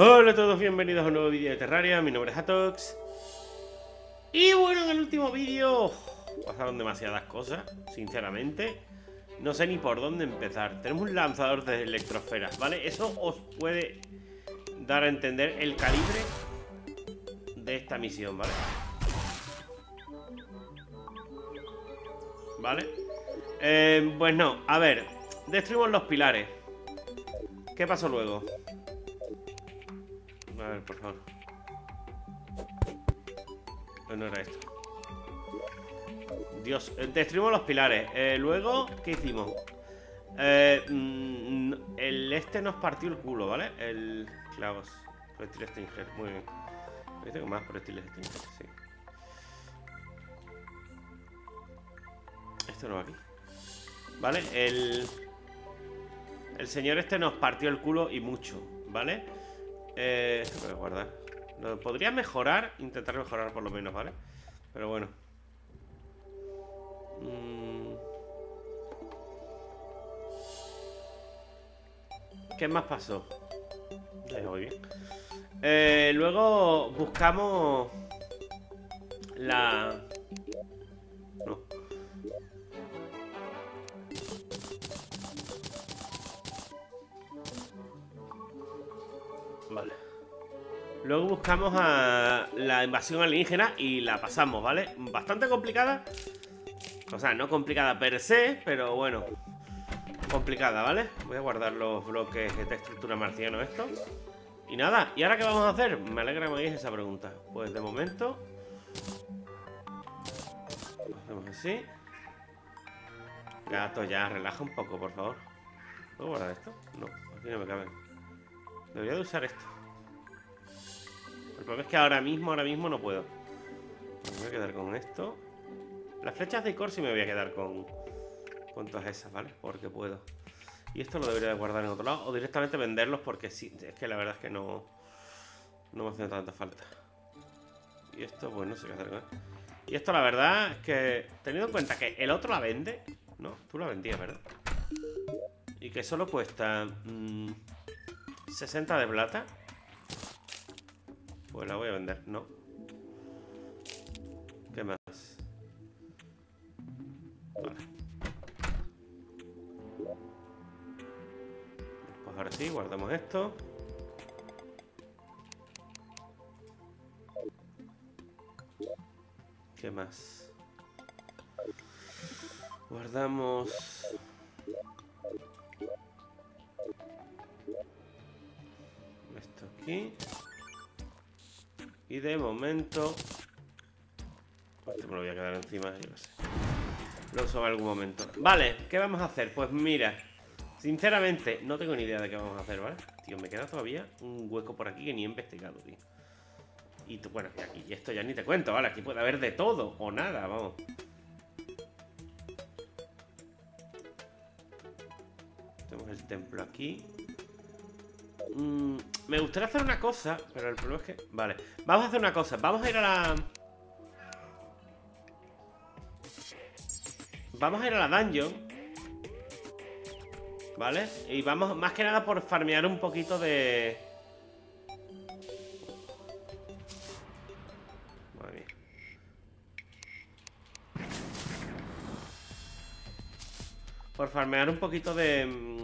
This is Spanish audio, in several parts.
Hola a todos, bienvenidos a un nuevo vídeo de Terraria, mi nombre es Atox Y bueno, en el último vídeo pasaron demasiadas cosas, sinceramente No sé ni por dónde empezar Tenemos un lanzador de electrosferas, ¿vale? Eso os puede dar a entender el calibre de esta misión, ¿vale? ¿Vale? Eh, pues no, a ver Destruimos los pilares ¿Qué pasó luego? A ver, por favor. No, era esto. Dios, eh, destruimos los pilares. Eh, luego, ¿qué hicimos? Eh, mm, el este nos partió el culo, ¿vale? El clavos. Proyectil Stinger, muy bien. Yo tengo más proyectiles Stinger, sí. Esto no va aquí. ¿Vale? El... El señor este nos partió el culo y mucho, ¿vale? Eh, esto puede guardar. Lo podría mejorar, intentar mejorar por lo menos, ¿vale? Pero bueno. Mm. ¿Qué más pasó? Ya voy bien. Eh, luego buscamos la... Luego buscamos a la invasión alienígena y la pasamos, ¿vale? Bastante complicada. O sea, no complicada per se, pero bueno. Complicada, ¿vale? Voy a guardar los bloques de estructura marciano esto. Y nada, ¿y ahora qué vamos a hacer? Me alegra que me hagáis esa pregunta. Pues de momento... Lo hacemos así. Gato, ya, relaja un poco, por favor. ¿Puedo guardar esto? No, aquí no me caben. Debería de usar esto. El problema es que ahora mismo, ahora mismo no puedo. Me voy a quedar con esto. Las flechas de Corsi me voy a quedar con, con todas esas, ¿vale? Porque puedo. Y esto lo debería de guardar en otro lado. O directamente venderlos porque sí. Es que la verdad es que no... No me hace tanta falta. Y esto, pues no sé qué hacer con Y esto la verdad es que... Teniendo en cuenta que el otro la vende... No, tú la vendías, ¿verdad? Y que solo cuesta... Mmm, 60 de plata. Pues la voy a vender, no. ¿Qué más? Pues ahora sí, guardamos esto. ¿Qué más? Guardamos... Esto aquí. Y de momento... Este me lo voy a quedar encima, yo no sé. Lo uso en algún momento. Vale, ¿qué vamos a hacer? Pues mira, sinceramente, no tengo ni idea de qué vamos a hacer, ¿vale? Tío, me queda todavía un hueco por aquí que ni he investigado, tío. Y bueno, aquí esto ya ni te cuento, ¿vale? Aquí puede haber de todo o nada, vamos. Tenemos el templo aquí. Mmm me gustaría hacer una cosa, pero el problema es que... Vale, vamos a hacer una cosa. Vamos a ir a la... Vamos a ir a la dungeon. ¿Vale? Y vamos más que nada por farmear un poquito de... Por farmear un poquito de...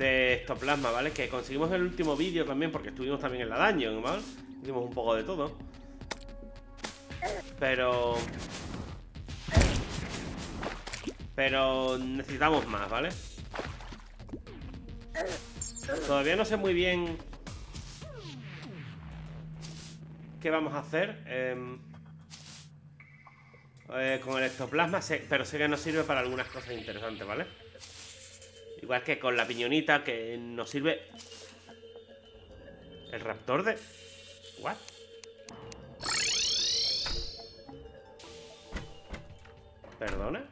de estoplasma, ¿vale? Que conseguimos el último vídeo también, porque estuvimos también en la dungeon, ¿vale? Hicimos un poco de todo. Pero... Pero necesitamos más, ¿vale? Todavía no sé muy bien qué vamos a hacer eh, eh, con el ectoplasma, pero sé que nos sirve para algunas cosas interesantes, ¿vale? Igual que con la piñonita que nos sirve... El raptor de... ¿What? ¿Perdona?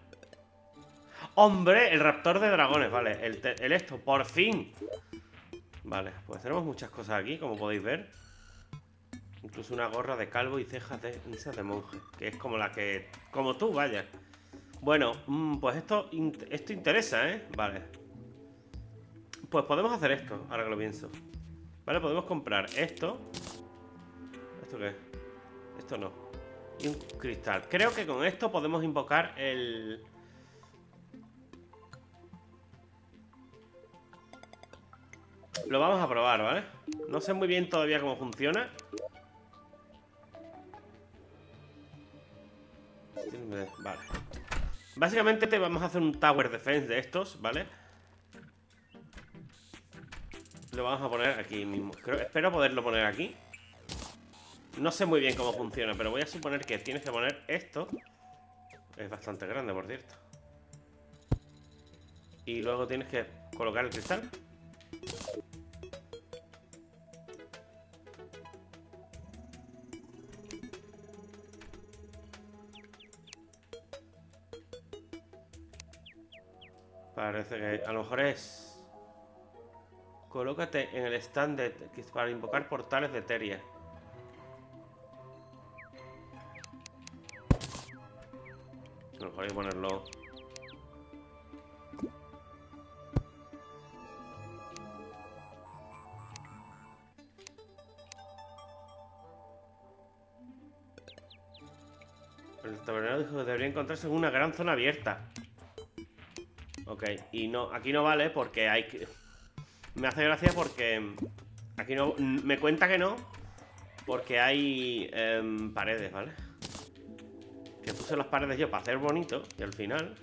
¡Hombre! El raptor de dragones, vale el, esto, por fin Vale, pues tenemos muchas cosas aquí, como podéis ver Incluso una gorra de calvo y cejas de, de monje Que es como la que... Como tú, vaya Bueno, mm, pues esto, esto interesa, ¿eh? Vale Pues podemos hacer esto, ahora que lo pienso. Vale, podemos comprar esto. ¿Esto qué? Esto no. Y un cristal. Creo que con esto podemos invocar el... Lo vamos a probar, ¿vale? No sé muy bien todavía cómo funciona. Vale. Básicamente te vamos a hacer un Tower Defense de estos, ¿vale? Lo vamos a poner aquí mismo. espero poderlo poner aquí. No sé muy bien cómo funciona, pero voy a suponer que tienes que poner esto. Es bastante grande, por cierto. Y luego tienes que colocar el cristal. Parece que a lo mejor es... Colócate en el stand para invocar portales de Teria. Mejor hay que ponerlo... El tabernero dijo que debería encontrarse en una gran zona abierta. Ok, y no, aquí no vale porque hay que... Me hace gracia porque... Aquí no... Me cuenta que no Porque hay em, paredes, ¿vale? Que puse las paredes yo para hacer bonito Y al final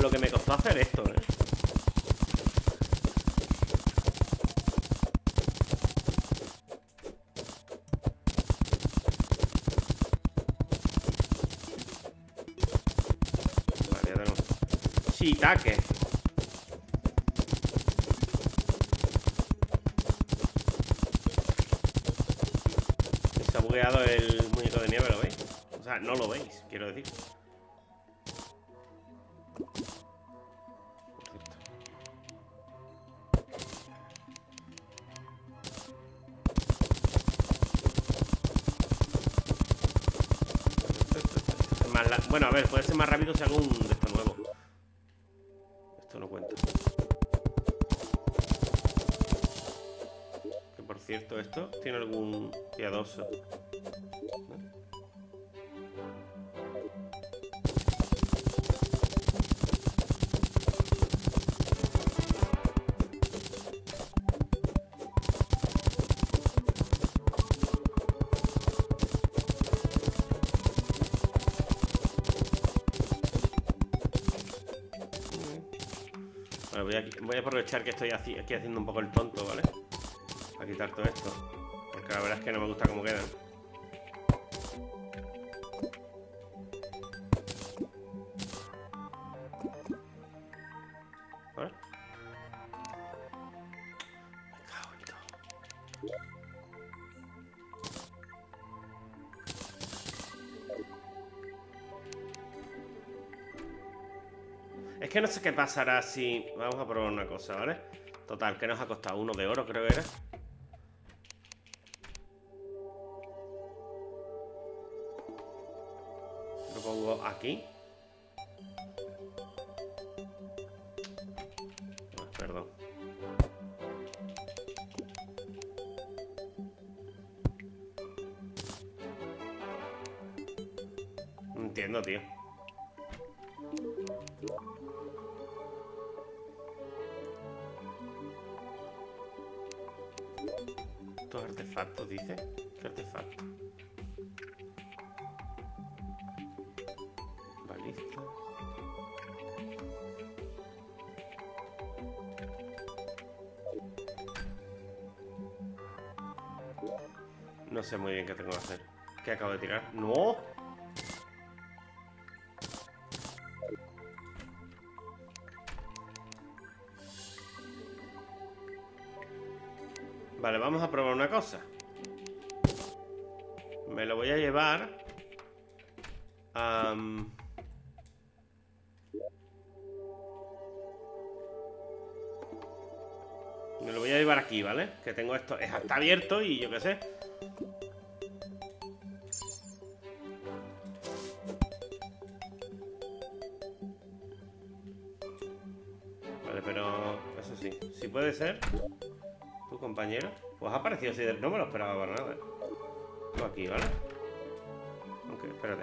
lo que me costó hacer esto, ¿eh? Vale, ya tenemos. Se ha bugueado el muñeco de nieve, ¿lo veis? O sea, no lo veis, quiero decir. Bueno, a ver, puede ser más rápido si hago un de esto nuevo. Esto no cuenta. Que por cierto, esto tiene algún piadoso. Voy a aprovechar que estoy aquí haciendo un poco el tonto, ¿vale? A quitar todo esto. Porque la verdad es que no me gusta cómo quedan. Sé qué pasará si... Vamos a probar una cosa, ¿vale? Total, que nos ha costado uno de oro, creo que era. Lo pongo aquí. Ah, perdón. Entiendo, tío. muy bien qué tengo que hacer. ¿Qué acabo de tirar? ¡No! Vale, vamos a probar una cosa. Me lo voy a llevar Me lo voy a llevar aquí, ¿vale? Que tengo esto... Está abierto y yo qué sé. Compañero. Pues ha aparecido así No me lo esperaba para nada. aquí, ¿vale? Ok, espérate.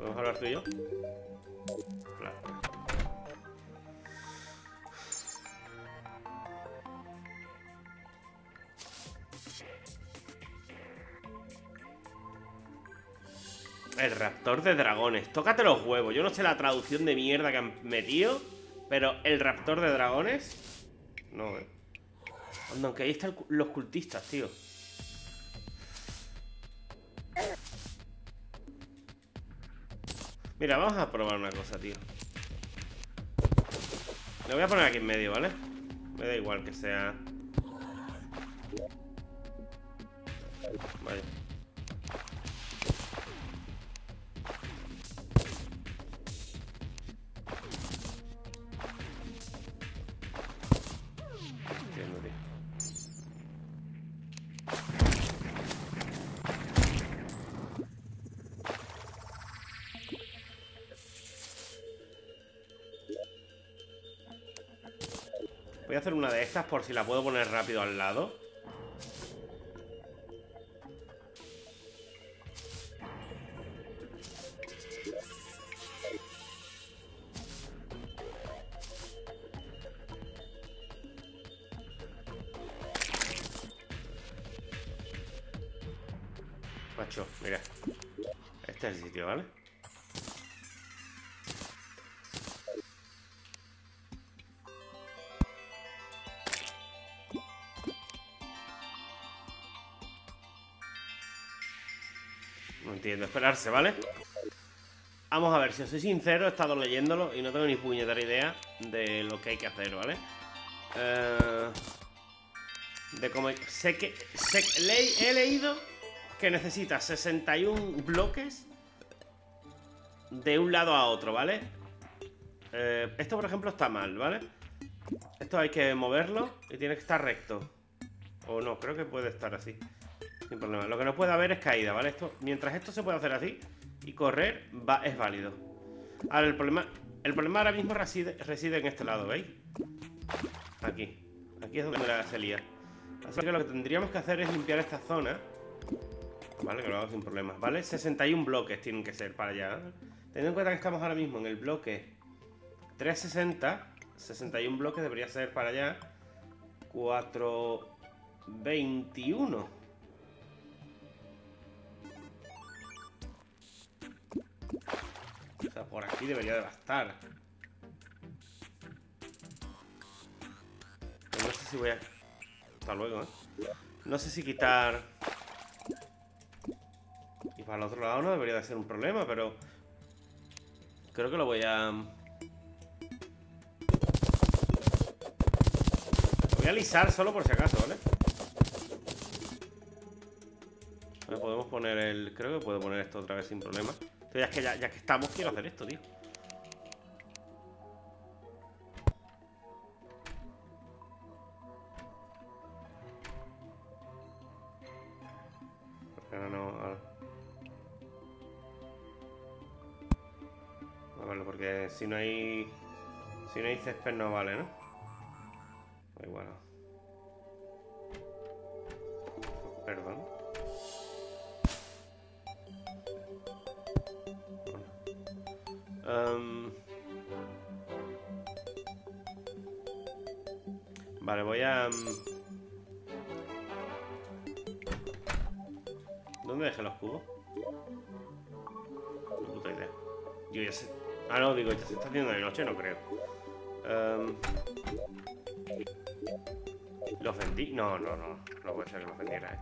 El raptor de dragones. Tócate los huevos. Yo no sé la traducción de mierda que han metido. Pero el raptor de dragones. No, eh. Aunque ahí están los cultistas, tío. Mira, vamos a probar una cosa, tío. Le voy a poner aquí en medio, ¿vale? Me da igual que sea... hacer una de estas por si la puedo poner rápido al lado. Macho, mira. Este es el sitio, ¿vale? Esperarse, ¿vale? Vamos a ver, si os soy sincero, he estado leyéndolo y no tengo ni puñetera idea de lo que hay que hacer, ¿vale? Eh, de cómo... Sé que... he leído que necesita 61 bloques de un lado a otro, ¿vale? Eh, esto, por ejemplo, está mal, ¿vale? Esto hay que moverlo y tiene que estar recto. O no, creo que puede estar así. Sin problema. Lo que no puede haber es caída, ¿vale? Esto, mientras esto se puede hacer así y correr, es válido. Ahora, el problema, el problema ahora mismo reside, en este lado, ¿veis? Aquí. Aquí es donde la se lía. Así que lo que tendríamos que hacer es limpiar esta zona. Vale, que lo hago sin problemas, ¿vale? 61 bloques tienen que ser para allá. Teniendo en cuenta que estamos ahora mismo en el bloque 360, 61 bloques debería ser para allá. 421. Por aquí debería de bastar. no sé si voy a... Hasta luego, ¿eh? No sé si quitar... Y para el otro lado no debería de ser un problema, pero... Creo que lo voy a... Lo voy a alisar solo por si acaso, ¿vale? podemos poner el... Creo que puedo poner esto otra vez sin problema ya que, ya, que estamos, quiero hacer esto, tío. Ahora no... Ahora. vale, porque si no hay... Si no hay césped no vale, ¿no? Igual. Perdón. Ah, no, digo, ya se está haciendo de noche, no creo. Um... ¿Lo ofendí? No, no, no. No puede ser que lo ofendiera, eh.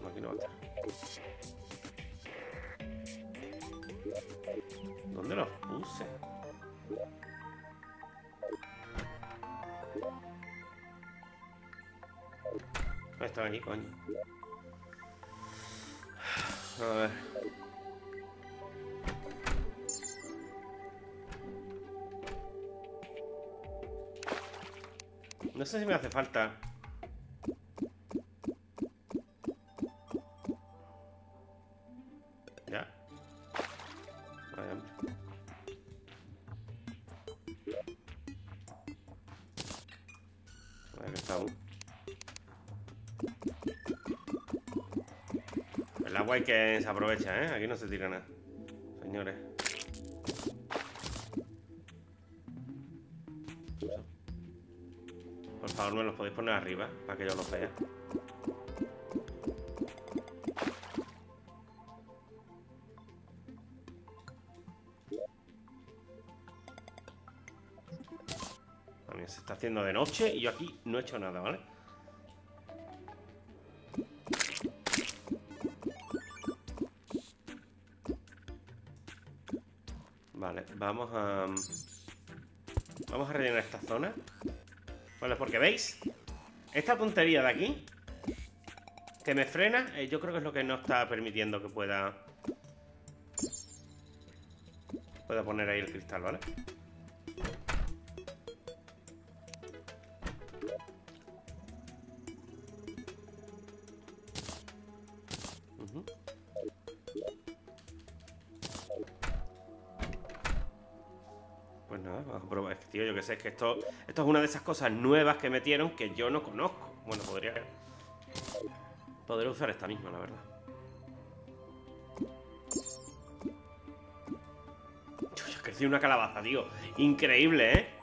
No, aquí no va a estar. ¿Dónde los puse? No están aquí, coño. A ver. No sé si me hace falta. Hay que se aprovecha, ¿eh? Aquí no se tira nada. Señores. Por favor, me los podéis poner arriba para que yo los vea. Mí se está haciendo de noche y yo aquí no he hecho nada, ¿vale? Vamos a... Vamos a rellenar esta zona Vale, porque veis Esta tontería de aquí Que me frena eh, Yo creo que es lo que no está permitiendo que pueda Pueda poner ahí el cristal, ¿vale? Yo que esto, esto es una de esas cosas nuevas que metieron que yo no conozco. Bueno, podría... Podría usar esta misma, la verdad. Yo, crecido una calabaza, tío. Increíble, ¿eh?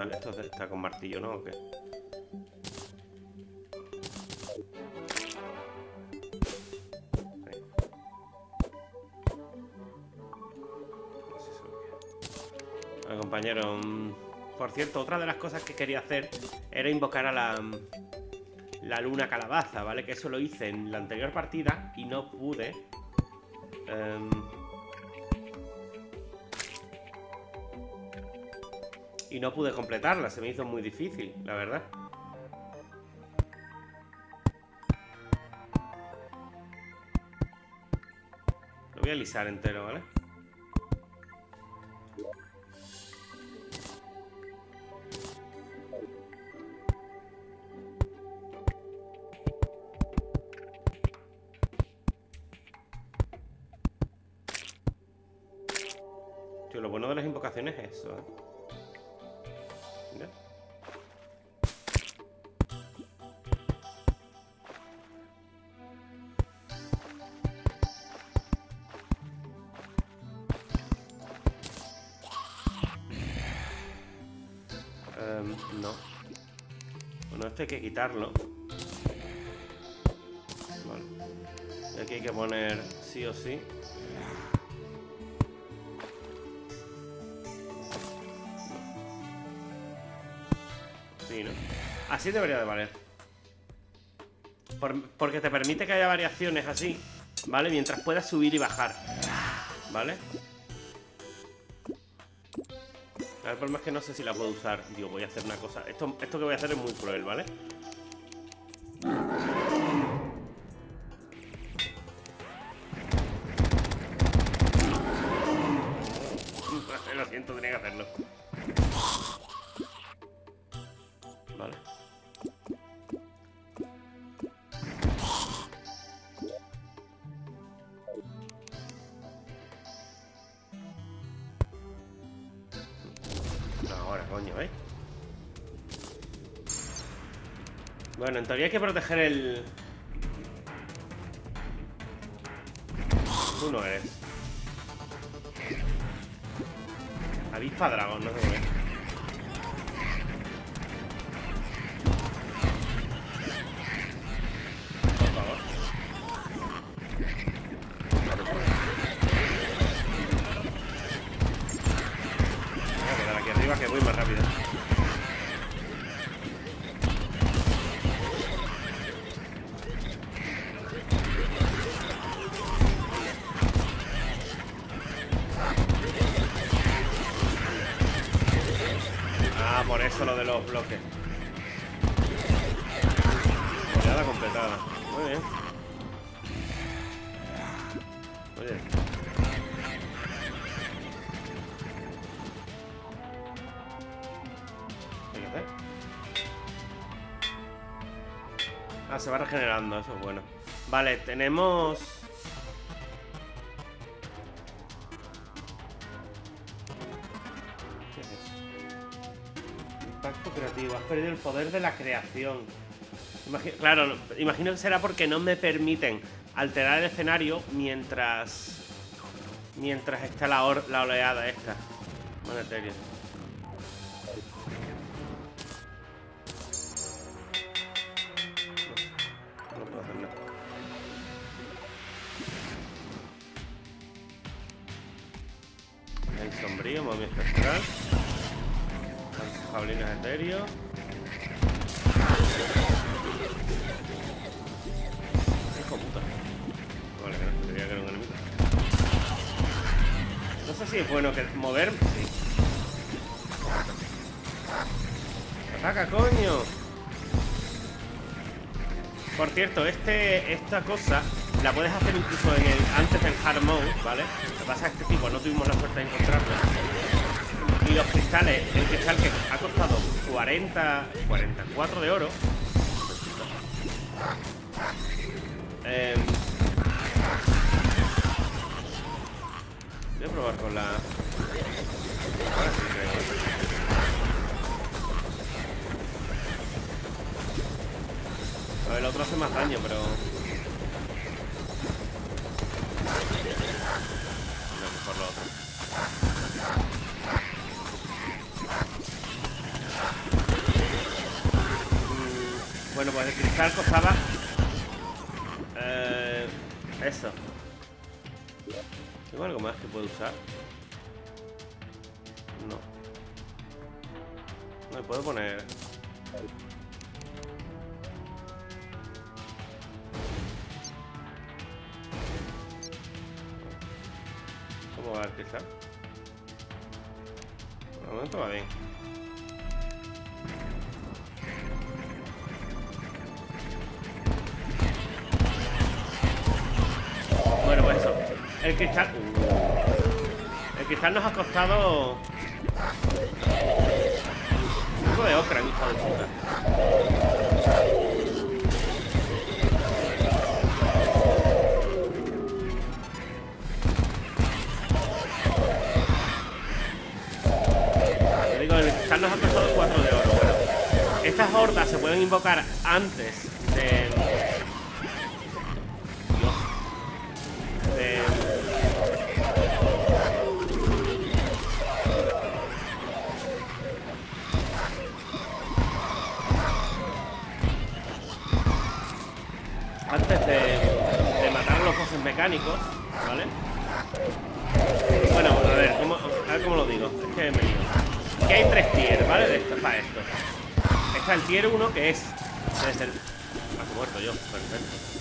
Esto está, con martillo, ¿no? ¿O qué? Compañero. mm, Por cierto, otra de las cosas que quería hacer era invocar a la, mm, la luna calabaza, ¿vale? Que eso lo hice en la anterior partida y no pude. em, y no pude completarla, se me hizo muy difícil, la verdad. Lo voy a alisar entero, ¿vale? Tío, lo bueno de las invocaciones es eso, ¿eh? Bueno, hay que quitarlo. Y aquí hay que poner sí o sí. Sí, ¿no? Así debería de valer. Por- porque te permite que haya variaciones así, ¿vale? Mientras puedas subir y bajar. ¿Vale? El problema es que no sé si la puedo usar. Digo, voy a hacer una cosa. Esto, esto que voy a hacer es muy cruel, ¿vale? Bueno, en teoría hay que proteger el... Tú no eres. Avispa dragón, no sé qué. Por favor. Voy a quedar aquí arriba que voy más rápido. Vale, tenemos... Impacto creativo. Has perdido el poder de la creación. Claro, no- imagino que será porque no me permiten alterar el escenario mientras... Mientras está la, oleada esta. Monetaria. No, no puedo hacer nada. El sombrío, momia espectral. Jabalines etéreos. Hijo puta. Vale, que no, creía que era un enemigo. No sé si es bueno que mover. Sí. ¡Ataca, coño! Por cierto, este, esta cosa la puedes hacer incluso en el, antes del hard mode, ¿vale? Lo que pasa es que tipo no tuvimos la suerte de encontrarlo. Y los cristales, el cristal que ha costado 40, 44 de oro. Eh, voy a probar con la... Ahora sí creo. A ver, el otro hace más daño, pero... Cristal costaba... Eh, eso. ¿Tengo algo más que puedo usar? No. No me puedo poner... ¿Cómo va el cristal? Por el momento va bien. El cristal... El cristal nos ha costado... Un poco de ocra, hijo de puta. Digo, el cristal nos ha costado 4 de oro. Bueno, estas hordas se pueden invocar antes mecánicos, ¿vale? Bueno, a ver, ¿cómo, a ver cómo lo digo. Es que me lío. Aquí hay tres tiers, ¿vale? De esto, para esto. Está el tier 1 que es desde el... Ah, muerto yo, perfecto.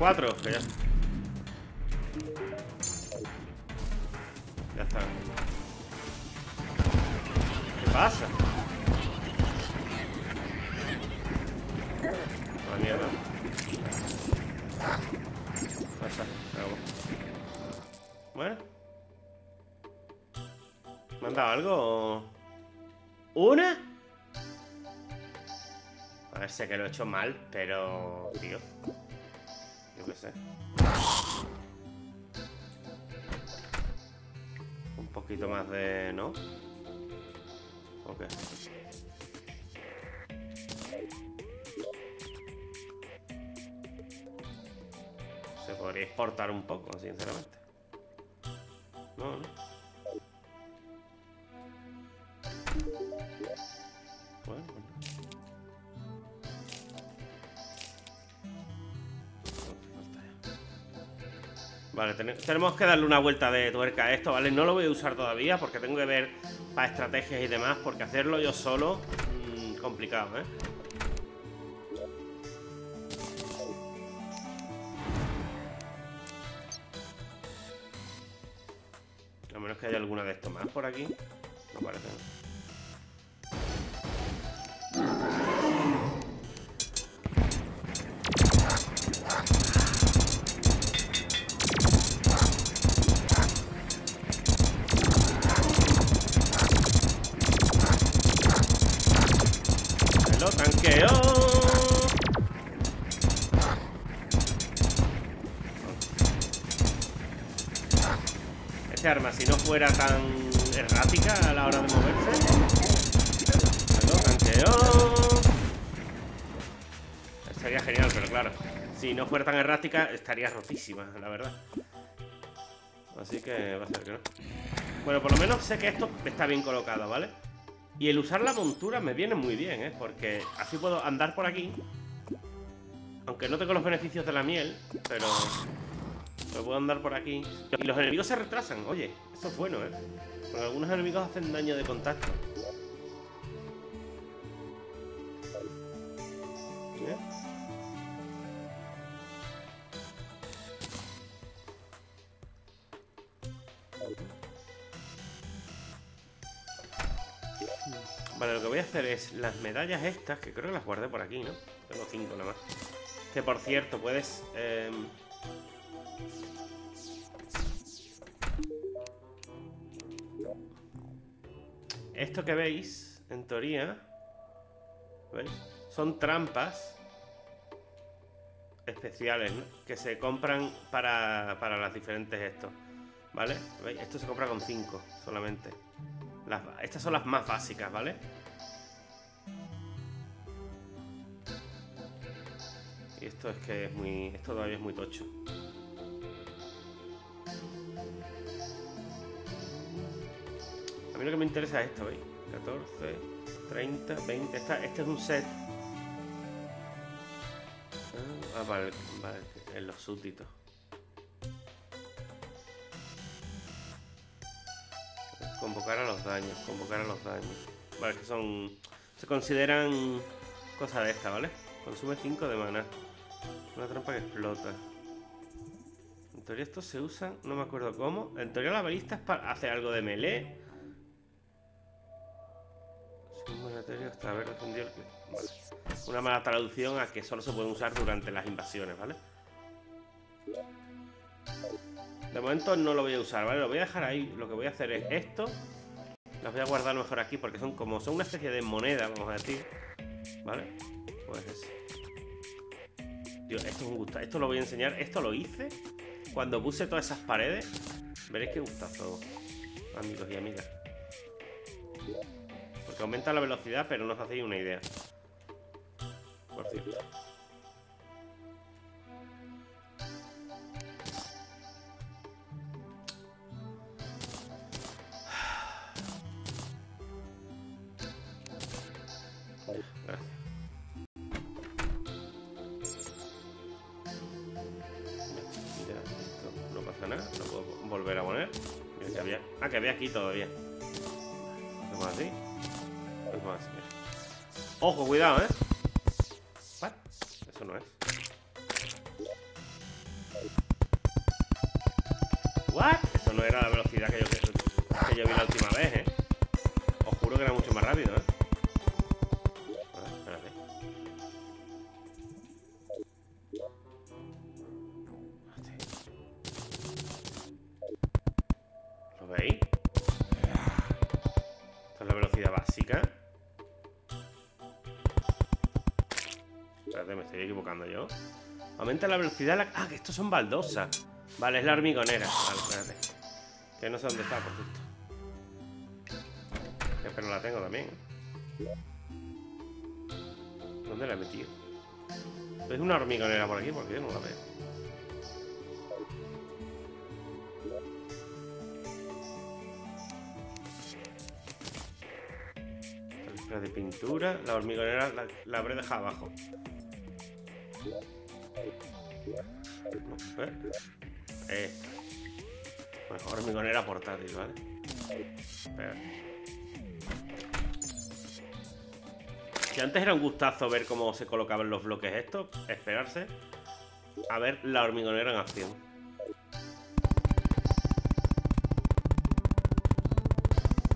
No, que le da 4, que ya. Ya está. ¿Qué pasa? La mierda. Ya está. Bueno. ¿Me han dado algo? ¿Una? A ver, sé que lo he hecho mal, pero... Tío. de... ¿no? Ok. Se podría exportar un poco, sinceramente. Tenemos que darle una vuelta de tuerca a esto, ¿vale? No lo voy a usar todavía porque tengo que ver para estrategias y demás, porque hacerlo yo solo, mmm, complicado, ¿eh? A menos que haya alguna de estos más por aquí. No parece. Fuera tan errática a la hora de moverse. Estaría genial, pero claro. Si no fuera tan errática, estaría rotísima, la verdad. Así que va a ser que no. Bueno, por lo menos sé que esto está bien colocado, ¿vale? Y el usar la montura me viene muy bien, ¿eh? Porque así puedo andar por aquí. Aunque no tengo los beneficios de la miel, pero me puedo andar por aquí. Y los enemigos se retrasan. Oye, eso es bueno, ¿eh? Porque algunos enemigos hacen daño de contacto. ¿Eh? Vale, lo que voy a hacer es las medallas estas, que creo que las guardé por aquí, ¿no? Tengo cinco nada más. Que por cierto, puedes... Eh, esto que veis, en teoría, ¿veis? Son trampas especiales que se compran para, para las diferentes estos, ¿vale? ¿Veis? Esto se compra con 5 solamente. estas son las más básicas, ¿vale? Y esto es que es muy... Esto todavía es muy tocho. Mí lo que me interesa es esto, ¿veis? 14, 30, 20. este es un set. Ah, vale, vale, en los súbditos. Convocar a los daños, convocar a los daños. Vale, que son. Se consideran cosas de esta, ¿vale? Consume 5 de mana. Una trampa que explota. En teoría esto se usa, no me acuerdo cómo. En teoría la balista es para hacer algo de melee. Una mala traducción a que solo se puede usar durante las invasiones, ¿vale? De momento no lo voy a usar, ¿vale? Lo voy a dejar ahí. Lo que voy a hacer es esto. Las voy a guardar mejor aquí porque son como son una especie de moneda, vamos a decir. ¿Vale? Pues eso. esto es un gusto. Esto lo voy a enseñar. Esto lo hice cuando puse todas esas paredes. Veréis qué gustazo, amigos y amigas aumenta la velocidad, pero no os hacéis una idea. Por cierto. estoy equivocando yo. Aumenta la velocidad. La... Ah, que estos son baldosas. Vale, es la hormigonera. Vale, espérate. Que no sé dónde está, por cierto. Eh, pero la tengo también. ¿Dónde la he metido? Es una hormigonera por aquí porque yo no la veo. de pintura. La hormigonera la, la habré dejado abajo. No, ¿eh? Esta. Mejor hormigonera portátil, ¿vale? Espera. Si antes era un gustazo ver cómo se colocaban los bloques estos, esperarse a ver la hormigonera en acción.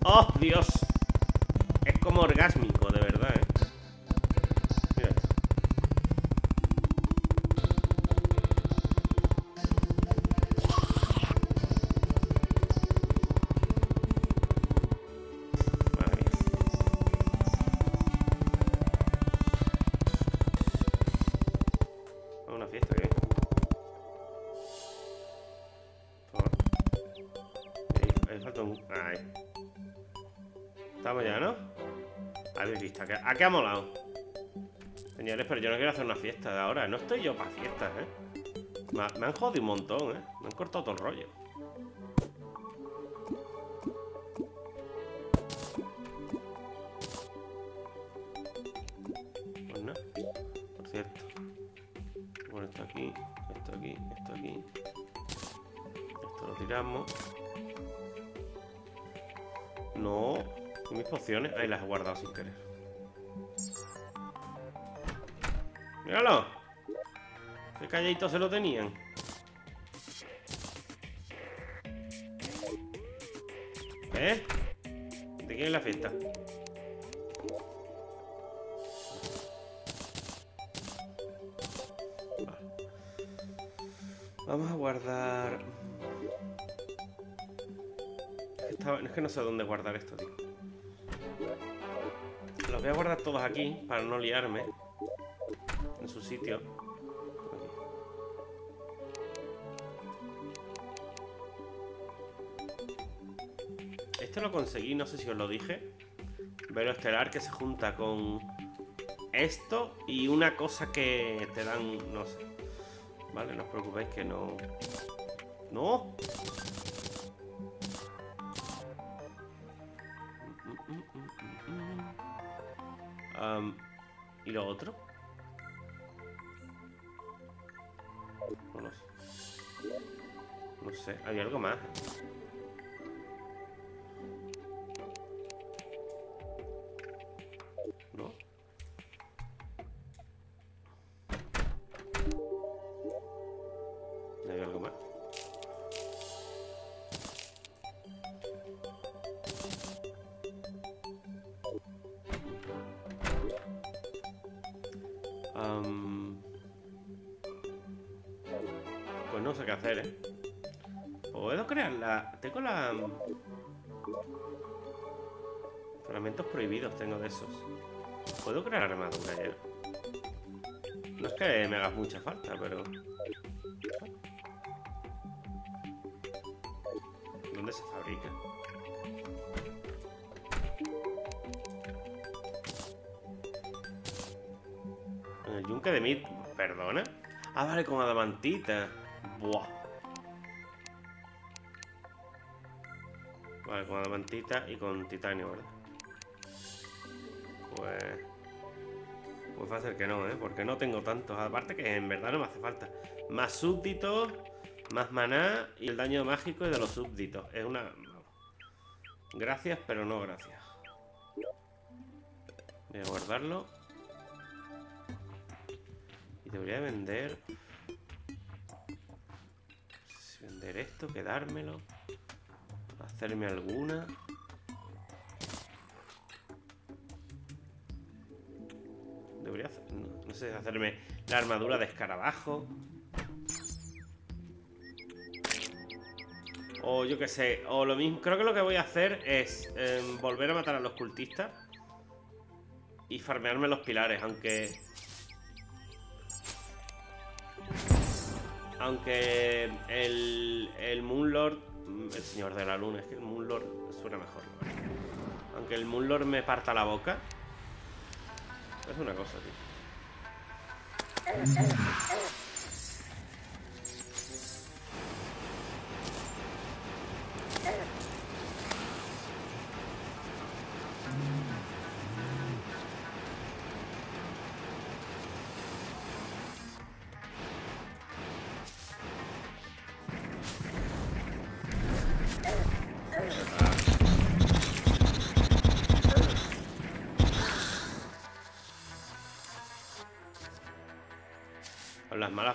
¡Oh, Dios! Es como orgásmico, de verdad, ¿a qué, ha molado? Señores, pero yo no quiero hacer una fiesta de ahora. No estoy yo para fiestas, ¿eh? Me, ha- me han jodido un montón, ¿eh? Me han cortado todo el rollo. Pues no. Por cierto. Bueno, esto aquí, esto aquí, esto aquí. Esto lo tiramos. No. ¿Y mis pociones? Ahí las he guardado sin querer. ¡Míralo! ¡Qué calladito se lo tenían! ¿Eh? ¿De quién es la fiesta? Vamos a guardar... Es que no sé dónde guardar esto, tío. Los voy a guardar todos aquí para no liarme. Su sitio. Esto lo conseguí, no sé si os lo dije. Velo estelar que se junta con esto y una cosa que te dan, no sé. Vale, no os preocupéis que no... ¡No! Am, ¿Y lo otro? Sé, hay algo más. ¿No? ¿Hay algo más? Am, Pues no sé qué hacer, ¿eh? Puedo crear la... Tengo la... Fragmentos prohibidos tengo de esos. Puedo crear armadura. No es que me hagas mucha falta, pero... ¿Dónde se fabrica? En el yunque de mid... ¿Perdona? Ah, vale, con adamantita. Buah. Vale, con adamantita y con titanio, ¿verdad? Pues... Pues va a ser que no, ¿eh? Porque no tengo tantos. Aparte que en verdad no me hace falta. Más súbditos, más maná y el daño mágico de los súbditos. Es una... Gracias, pero no gracias. Voy a guardarlo. Y debería vender... Vender esto, quedármelo. Hacerme alguna. Debería hacer, no, no sé, hacerme la armadura de escarabajo. O yo qué sé, o lo mismo. Creo que lo que voy a hacer es em, volver a matar a los cultistas y farmearme los pilares, aunque. Aunque el, el Moonlord, el señor de la luna, es que el Moonlord suena mejor. ¿no? Aunque el Moonlord me parta la boca, es una cosa, tío.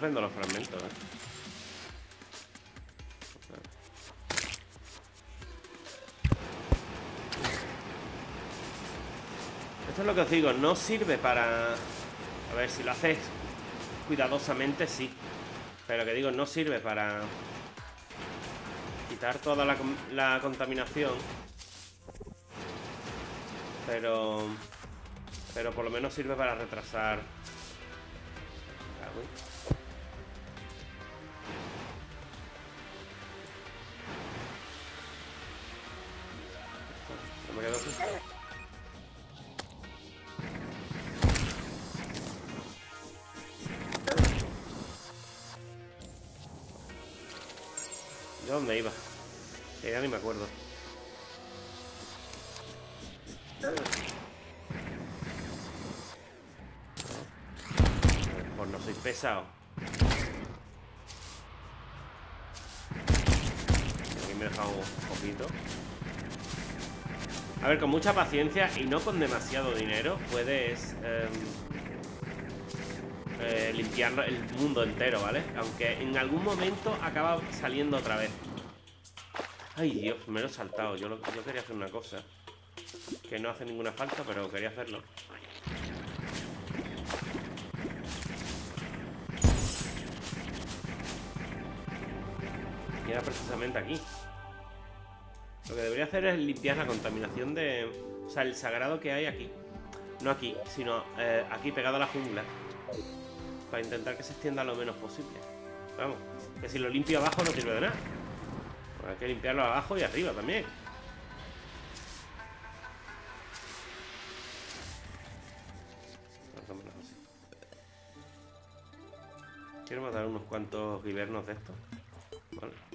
Vendo los fragmentos, ¿eh? Esto es lo que os digo, no sirve para... A ver, si lo haces cuidadosamente, sí. Pero que digo, no sirve para quitar toda la, contaminación. Pero... Pero por lo menos sirve para retrasar ¿De dónde iba? ya ni me acuerdo. Pues no soy pesado. Aquí me he dejado un poquito. A ver, con mucha paciencia y no con demasiado dinero puedes em, eh, limpiar el mundo entero, ¿vale? Aunque en algún momento acaba saliendo otra vez. Ay, Dios, me lo he saltado. Yo, yo quería hacer una cosa. Que no hace ninguna falta, pero quería hacerlo. Y era precisamente aquí. Lo que debería hacer es limpiar la contaminación de... O sea, el sagrado que hay aquí. No aquí, sino eh, aquí pegado a la jungla. Para intentar que se extienda lo menos posible. Vamos, que si lo limpio abajo no sirve de nada. Hay que limpiarlo abajo y arriba también. Quiero matar unos cuantos hibernos de estos. Vale.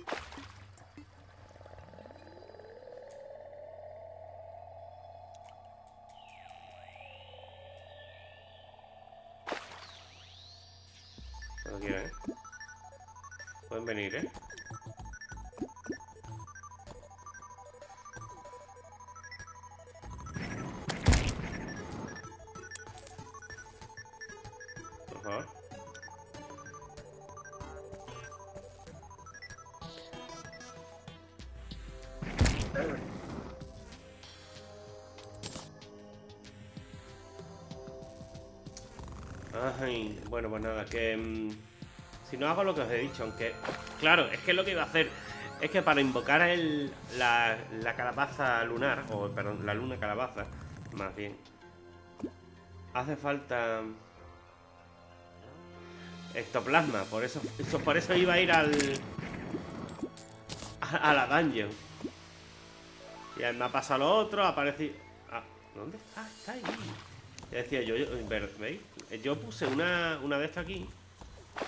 Pueden venir, ¿eh? Por. Ay, bueno, pues nada, que... Si no hago lo que os he dicho, aunque... Claro, es que lo que iba a hacer es que para invocar el, la, la calabaza lunar, o perdón, la luna calabaza, más bien, hace falta ectoplasma, por eso, eso, por eso iba a ir al a, la dungeon. Y me ha pasado lo otro, aparece... Ah, ¿dónde? Ah, está ahí. Ya decía yo, yo ¿veis? Yo puse una, una de estas aquí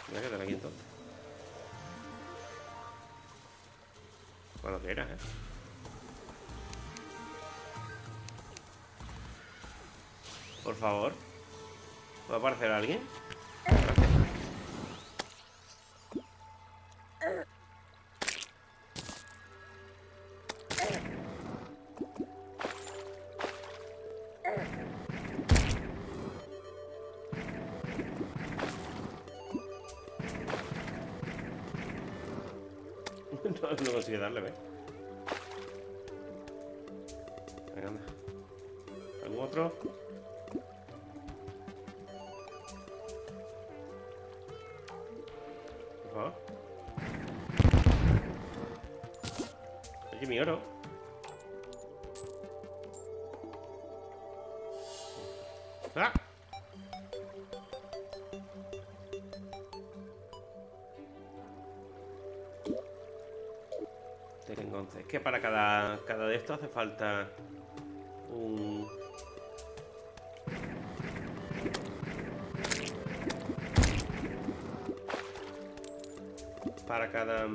Voy a quedar aquí entonces. Bueno, que era, ¿eh? Por favor. ¿Va a aparecer alguien? No, consigue darle, ¿ves? Venga, anda. ¿Algún otro? Por favor. Oye, mi oro. Cada, cada de estos hace falta un... Para cada...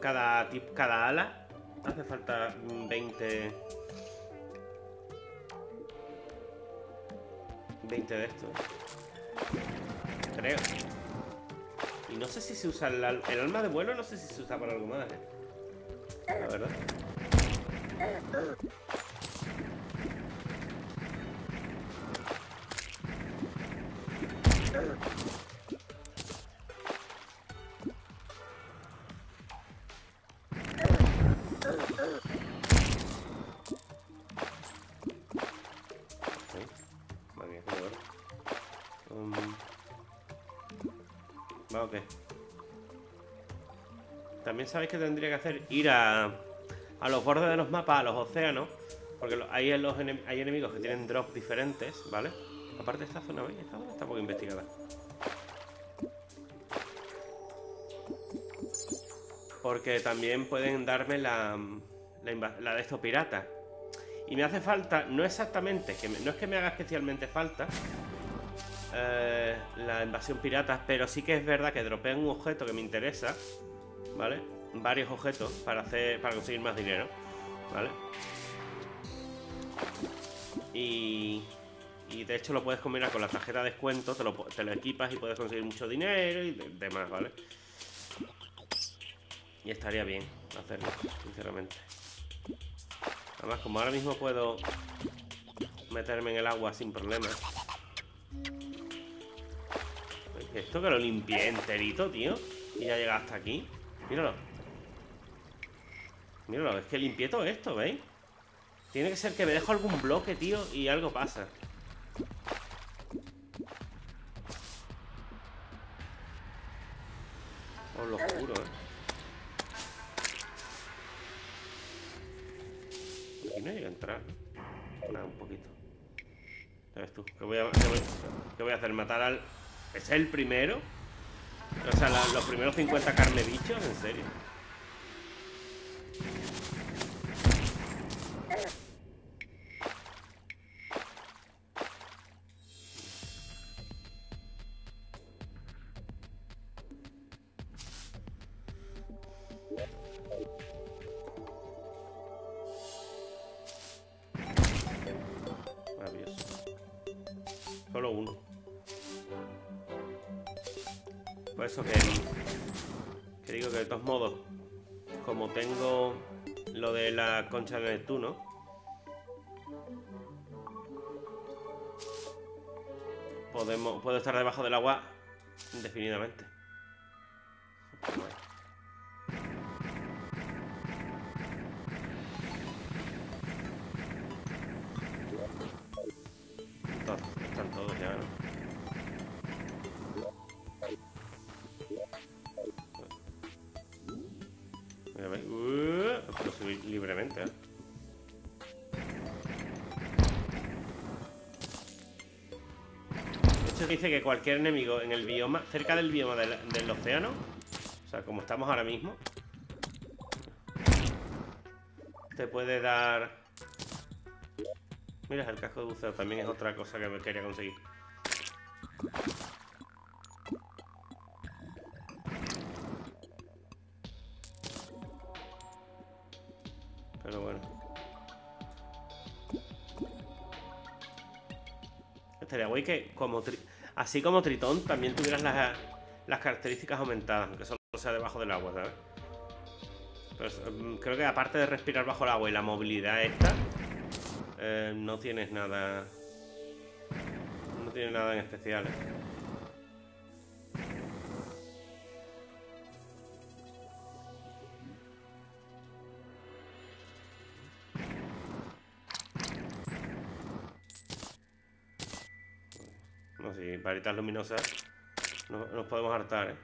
Cada, cada ala hace falta 20... 20 de estos. Creo. Y no sé si se usa el, el alma de vuelo, no sé si se usa para algo más, ¿eh? La Sabéis que tendría que hacer ir a, a los bordes de los mapas, a los océanos. Porque hay, hay enemigos que tienen drops diferentes, ¿vale? Aparte esta zona, ¿veis? Esta zona está poco investigada. Porque también pueden darme la, la, de estos piratas. Y me hace falta, no exactamente, que no es que me haga especialmente falta eh, la invasión pirata, pero sí que es verdad que dropean un objeto que me interesa, ¿vale? Varios objetos para, hacer, para conseguir más dinero, ¿vale? Y, y de hecho lo puedes combinar con la tarjeta de descuento, te lo, te lo equipas y puedes conseguir mucho dinero y demás, ¿vale? Y estaría bien hacerlo, sinceramente. Además, como ahora mismo puedo meterme en el agua sin problemas. Esto que lo limpié enterito, tío. Y ya llega hasta aquí. Míralo. Míralo, es que limpié todo esto, ¿veis? Tiene que ser que me dejo algún bloque, tío, y algo pasa. Os lo juro, ¿eh? Aquí no llega a entrar. Nada, un poquito. ¿Sabes tú? ¿Qué voy a, qué voy, a hacer? ¿Matar al...? ¿Es el primero? O sea, los primeros 50 carne bichos, ¿en serio? Solo uno. Por eso que, que digo que de todos modos concha de Neptuno. Podemos, puedo estar debajo del agua indefinidamente. Dice que cualquier enemigo en el bioma, cerca del bioma del, océano, o sea, como estamos ahora mismo, te puede dar... Mira, el casco de buceo también es otra cosa que me quería conseguir. que como así como Tritón también tuvieras las, características aumentadas, aunque solo sea debajo del agua, ¿sabes? Pues, mm, creo que aparte de respirar bajo el agua y la movilidad esta, eh, no tienes nada... No tiene nada en especial, ¿eh? Luminosas nos podemos hartar, ¿eh?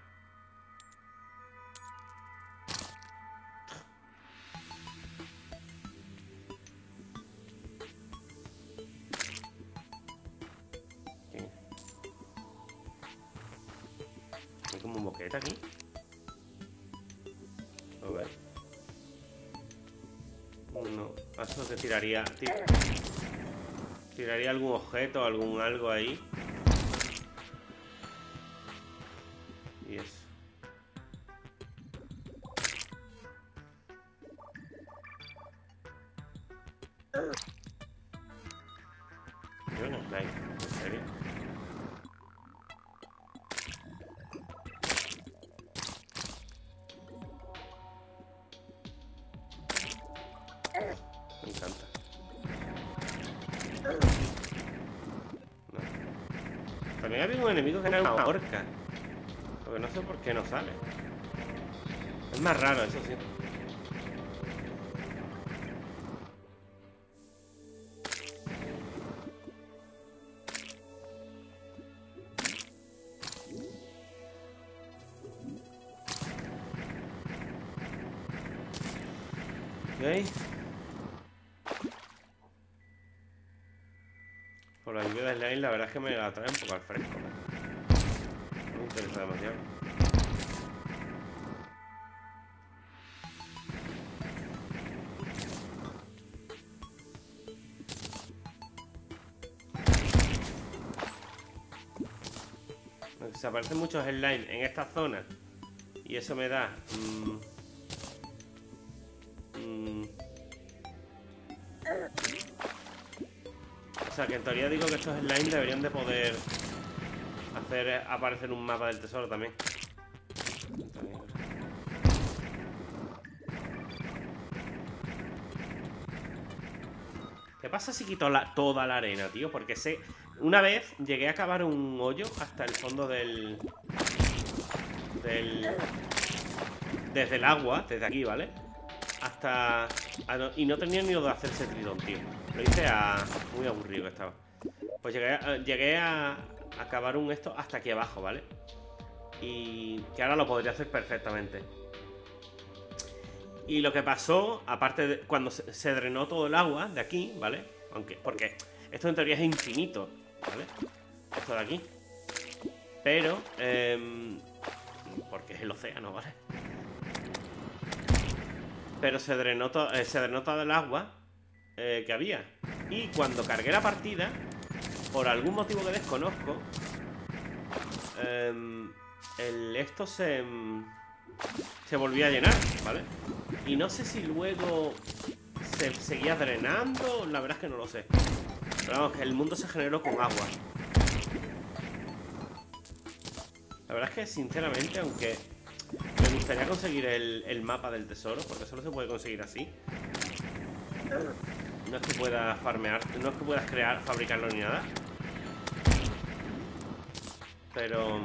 Hay como un boquete aquí. A ver. No, eso se tiraría. Tiraría algún objeto, algún algo ahí. Enemigo que era una orca. Porque no sé por qué no sale. Es más raro, eso sí. La verdad es que me la trae un poco al fresco. No me interesa demasiado. Se aparecen muchos slime en esta zona y eso me da... Mmm, que en teoría digo que estos slime deberían de poder hacer aparecer un mapa del tesoro también. ¿Qué pasa si quito toda la arena, tío? Porque sé... Una vez llegué a cavar un hoyo hasta el fondo del... Del... Desde el agua, desde aquí, ¿vale? Hasta... y no tenía ni de hacerse tridón, tío. Lo hice a... Muy aburrido que estaba. Pues llegué, a, acabar un esto hasta aquí abajo, ¿vale? Y que ahora lo podría hacer perfectamente. Y lo que pasó, aparte de cuando se, drenó todo el agua de aquí, ¿vale? Aunque, porque esto en teoría es infinito, ¿vale? Esto de aquí. Pero, eh, porque es el océano, ¿vale? Pero se drenó, eh, se drenó todo el agua eh, que había. Y cuando cargué la partida, por algún motivo que desconozco, em, esto se, em, se volvía a llenar, ¿vale? Y no sé si luego se seguía drenando, la verdad es que no lo sé. Pero vamos, que el mundo se generó con agua. La verdad es que, sinceramente, aunque me gustaría conseguir el, el mapa del tesoro, porque solo se puede conseguir así. No es que puedas farmear, no es que puedas crear, fabricarlo ni nada. Pero...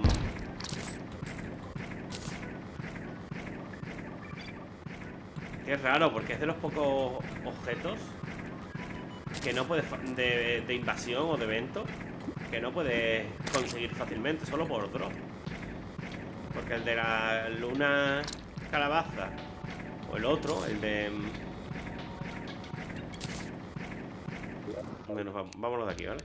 Qué raro, porque es de los pocos objetos que no puedes de, invasión o de evento que no puedes conseguir fácilmente, solo por drop. Porque el de la luna calabaza o el otro, el de Bueno, vámonos de aquí, ¿vale?